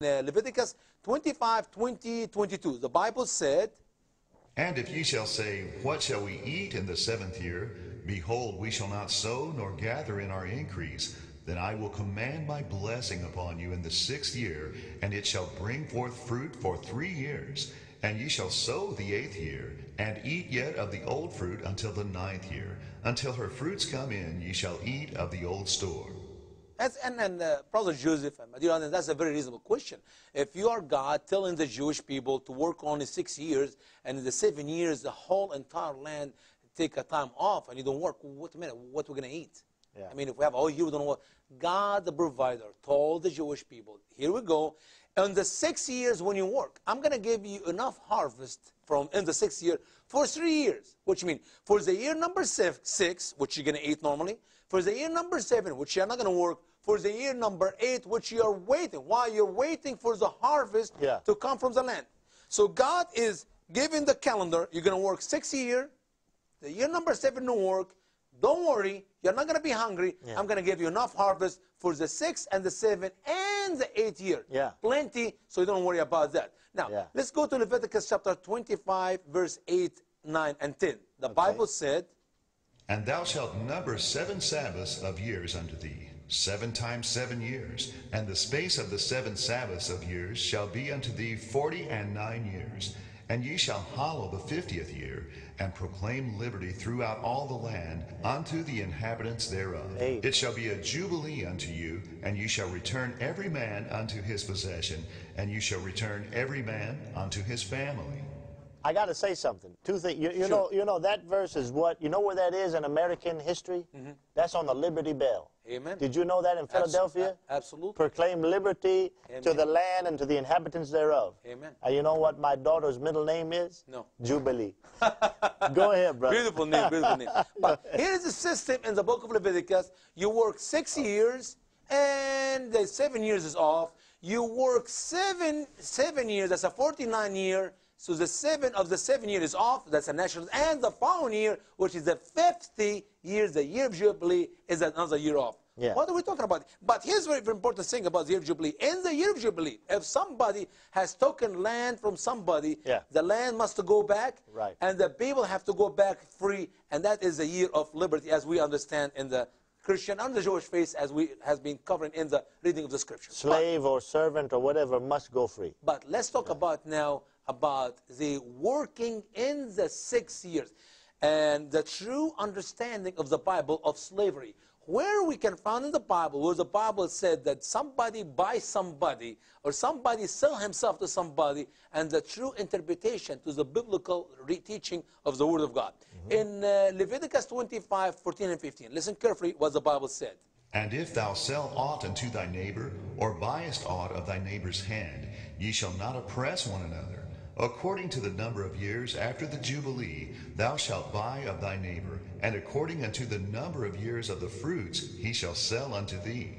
uh, Leviticus 25, 20, 22. The Bible said, And if ye shall say, What shall we eat in the seventh year? Behold, we shall not sow nor gather in our increase. Then I will command my blessing upon you in the sixth year, and it shall bring forth fruit for three years. And ye shall sow the eighth year, and eat yet of the old fruit until the ninth year. Until her fruits come in, ye shall eat of the old store. That's, and and uh, Brother Joseph, and you that's a very reasonable question. If you are God telling the Jewish people to work only six years, and in the seven years, the whole entire land take a time off, and you don't work, wait a minute, what we're going to eat? Yeah. I mean, if we have all year, we don't know what. God, the provider, told the Jewish people, here we go. In the six years when you work, I'm going to give you enough harvest from in the sixth year for three years. Which means for the year number six, six which you're going to eat normally, for the year number seven, which you're not going to work, for the year number eight, which you're waiting. While you're waiting for the harvest Yeah. to come from the land. So God is giving the calendar, you're going to work six year, the year number seven no work. Don't worry, you're not going to be hungry. Yeah. I'm going to give you enough harvest for the six and the seven and the eighth year. Yeah. Plenty, so you don't worry about that. Now, Yeah. let's go to Leviticus chapter 25, verse 8, 9, and 10. The Bible said, And thou shalt number seven Sabbaths of years unto thee, seven times seven years. And the space of the seven Sabbaths of years shall be unto thee forty and nine years. And ye shall hallow the fiftieth year, and proclaim liberty throughout all the land unto the inhabitants thereof. Hey. It shall be a jubilee unto you, and ye shall return every man unto his possession, and you shall return every man unto his family. I got to say something. Two things. You, you know, you know that verse is what you know where that is in American history. Mm -hmm. That's on the Liberty Bell. Amen. Did you know that in Philadelphia? a- absolutely. Proclaim liberty to the land and to the inhabitants thereof. Amen. And you know what my daughter's middle name is? No. Jubilee. Go ahead, brother. Beautiful name, beautiful name. But here's the system in the book of Leviticus. You work six years, and the seven years is off. You work seven seven years, that's a 49 year. So the seven of the seven year is off, that's a national. And the following year, which is the 50 years, the year of Jubilee, is another year off. Yeah. What are we talking about? But here's a very important thing about the year of Jubilee. In the year of Jubilee, if somebody has taken land from somebody, Yeah. the land must go back, Right. and the people have to go back free, and that is the year of liberty, as we understand in the Christian and the Jewish faith, as we has been covering in the reading of the scriptures. But, Slave or servant or whatever must go free. but let's talk about now about the working in the six years and the true understanding of the Bible of slavery. Where we can find in the Bible where the Bible said that somebody buy somebody or somebody sell himself to somebody and the true interpretation to the biblical teaching of the Word of God. In uh, Leviticus 25, 14 and 15, listen carefully what the Bible said. And if thou sell aught unto thy neighbor, or buyest aught of thy neighbor's hand, ye shall not oppress one another. According to the number of years after the Jubilee, thou shalt buy of thy neighbor, and according unto the number of years of the fruits, he shall sell unto thee.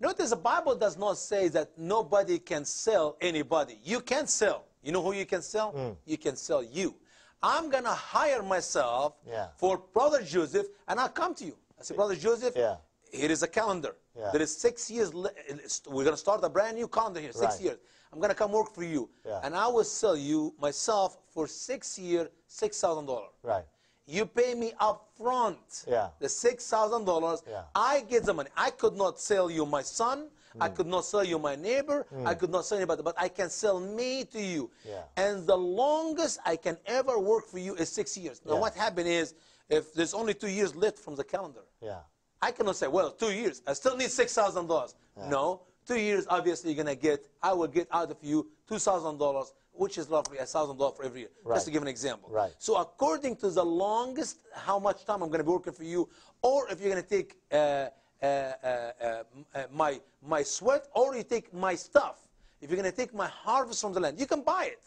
Notice the Bible does not say that nobody can sell anybody. You can sell. You know who you can sell? Hmm. You can sell you. I'm going to hire myself Yeah. for Brother Joseph, and I'll come to you. I say, Brother Joseph, Yeah. Here is a calendar. Yeah. There is six years. We're going to start a brand new calendar here, six Right. years. I'm going to come work for you. Yeah. And I will sell you myself for six year, $6,000. Right. You pay me up front Yeah. the six thousand dollars. Yeah. I get the money. I could not sell you my son. I Hmm. could not sell you my neighbor. I could not sell anybody, but I can sell me to you. Yeah. And the longest I can ever work for you is six years. Now Yeah. what happened is if there's only two years left from the calendar, Yeah. I cannot say, well, two years. I still need six thousand dollars. No, two years. Obviously, you're gonna get. I will get out of you two thousand dollars, which is roughly a thousand dollars for every year. Right. Just to give an example. Right. So according to the longest, how much time I'm going to be working for you, or if you're going to take uh, uh, uh, uh, uh, my my sweat, or you take my stuff. If you're going to take my harvest from the land, you can buy it.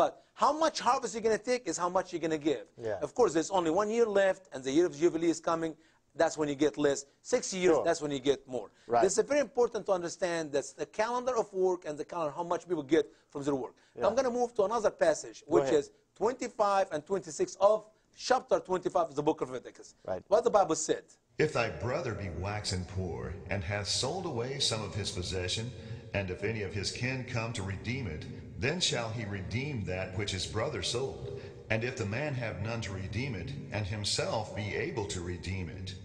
But how much harvest you're going to take is how much you're going to give. Yeah. Of course, there's only one year left, and the year of Jubilee is coming. That's when you get less. Six years, Sure. that's when you get more. Right. It's very important to understand that's the calendar of work and the calendar how much people get from their work. Now I'm going to move to another passage, which is 25 and 26 of chapter 25 of the book of Leviticus. Right. What the Bible said. If thy brother be waxen poor, and hath sold away some of his possession, And if any of his kin come to redeem it, then shall he redeem that which his brother sold. And if the man have none to redeem it, and himself be able to redeem it.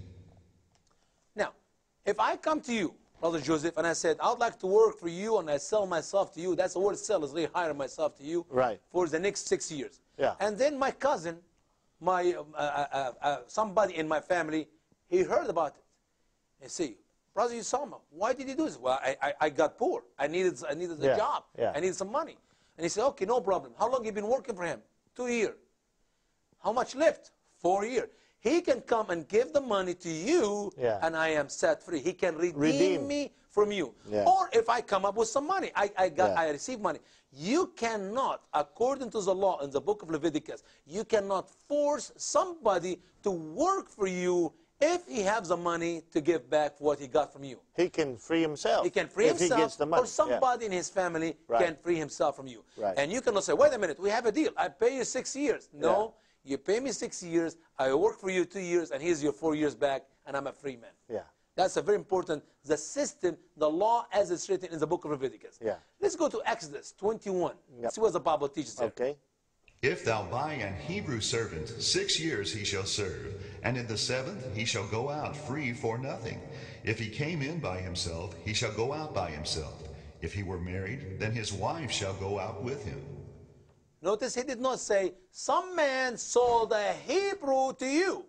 If I come to you, Brother Joseph, and I said, I would like to work for you and I sell myself to you, that's the word sell, is really hire myself to you Right. for the next six years. Yeah. And then my cousin, my uh, uh, uh, uh, somebody in my family, he heard about it. And see, Brother Usama, why did you do this? Well, I, I, I got poor. I needed, I needed a Yeah, job. yeah. I needed some money. And he said, okay, no problem. How long you been working for him? Two years. How much left? Four years. He can come and give the money to you, Yeah. and I am set free. He can redeem, Redeem. me from you. Yeah. Or if I come up with some money, I, I got, Yeah. I receive money. You cannot, according to the law in the book of Leviticus, you cannot force somebody to work for you if he has the money to give back what he got from you. He can free himself. He can free if himself, he gets the money. or somebody in his family Right. can free himself from you. Right. And you cannot say, wait a minute, we have a deal. I pay you six years. No, you pay me six years, I work for you two years, and here's your four years back, and I'm a free man. Yeah. That's a very important, the system, the law as it's written in the book of Leviticus. Yeah. Let's go to Exodus 21. Yep. See what the Bible teaches there. Okay. If thou buy an Hebrew servant, six years he shall serve, and in the seventh he shall go out free for nothing. If he came in by himself, he shall go out by himself. If he were married, then his wife shall go out with him. Notice he did not say, some man sold a Hebrew to you.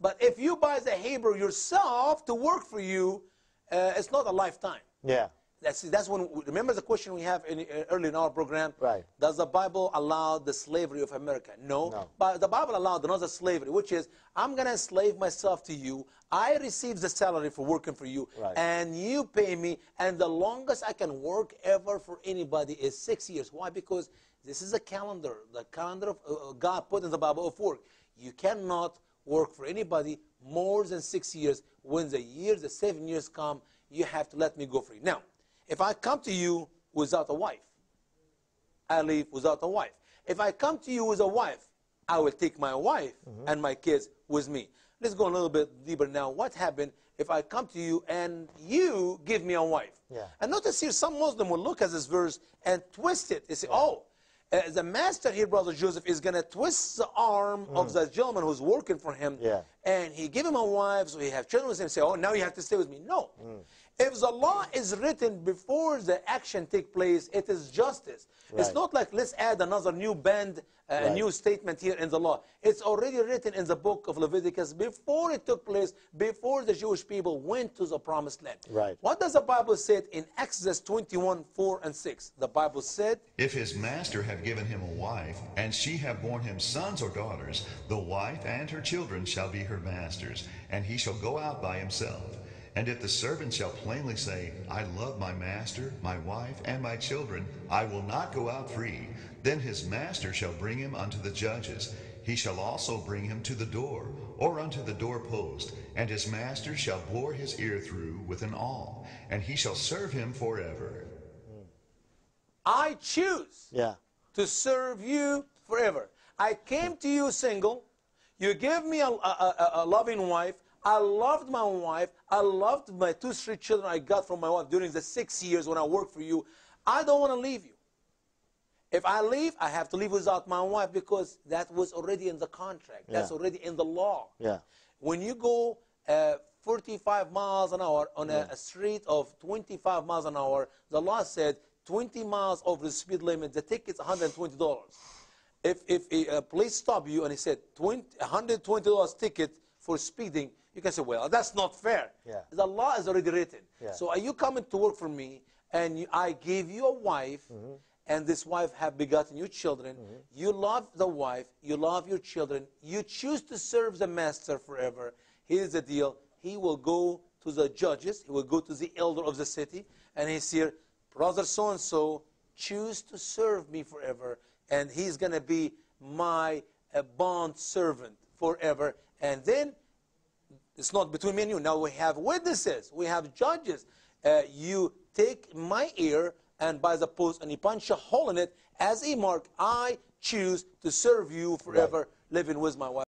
But if you buy the Hebrew yourself to work for you, uh, it's not a lifetime. Yeah. That's, that's when, remember the question we have in, uh, early in our program? Right. Does the Bible allow the slavery of America? No. No. But the Bible allowed another slavery, which is, I'm going to enslave myself to you. I receive the salary for working for you, Right. and you pay me. And the longest I can work ever for anybody is six years. Why? Because this is a calendar, the calendar of uh, God put in the Bible of work. You cannot work for anybody more than six years. When the years, the seven years come, you have to let me go free. Now, if I come to you without a wife, I leave without a wife. If I come to you with a wife, I will take my wife Mm-hmm. and my kids with me. Let's go a little bit deeper now. What happened if I come to you and you give me a wife? Yeah. And notice here, some Muslim will look at this verse and twist it. They say, oh, uh, the master here, Brother Joseph, is going to twist the arm of the gentleman who's working for him. Mm. Yeah. And he give him a wife, so he have children with him, say, oh, now you have to stay with me. No. Mm. If the law is written before the action take place, it is justice. It's not like let's add another new band, uh, a Right. new statement here in the law. It's already written in the book of Leviticus before it took place, before the Jewish people went to the promised land. Right. What does the Bible say in Exodus 21, 4 and 6? The Bible said, If his master have given him a wife, and she have borne him sons or daughters, the wife and her children shall be her master's, and he shall go out by himself. And if the servant shall plainly say, I love my master, my wife, and my children, I will not go out free, then his master shall bring him unto the judges. He shall also bring him to the door, or unto the doorpost, and his master shall bore his ear through with an awl, and he shall serve him forever. I choose Yeah. to serve you forever. I came to you single. You gave me a, a, a, a loving wife. I loved my wife. I loved my two, three children I got from my wife during the six years when I worked for you. I don't want to leave you. If I leave, I have to leave without my wife because that was already in the contract. That's Yeah. already in the law. Yeah. When you go uh, 45 miles an hour on a, a street of 25 miles an hour, the law said 20 miles over the speed limit, the ticket's $120. If, if a, a police stop you and he said 20, $120 ticket for speeding, you can say, well, that's not fair. Yeah. The law is already written. Yeah. So are you coming to work for me and you, I gave you a wife Mm-hmm. and this wife have begotten you children. You love the wife, you love your children, you choose to serve the master forever. Here's the deal. He will go to the judges, he will go to the elder of the city, and he's here, brother so and so, choose to serve me forever, and he's going to be my uh, bond servant forever. And then it's not between me and you. Now we have witnesses, we have judges. Uh, you take my ear and by the post and you punch a hole in it as a mark. I choose to serve you forever, living with my wife.